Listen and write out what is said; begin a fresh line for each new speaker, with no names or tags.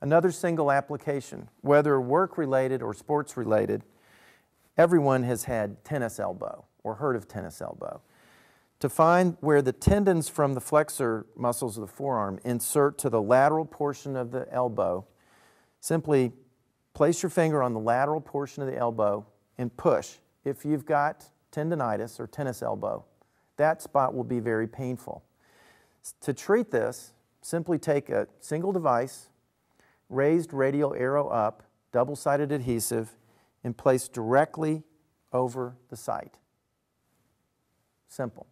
Another single application, whether work related or sports related, everyone has had tennis elbow or heard of tennis elbow. To find where the tendons from the flexor muscles of the forearm insert to the lateral portion of the elbow, simply place your finger on the lateral portion of the elbow and push. If you've got tendonitis or tennis elbow, that spot will be very painful. To treat this, simply take a single device, raised radial arrow up, double-sided adhesive, and placed directly over the site. Simple.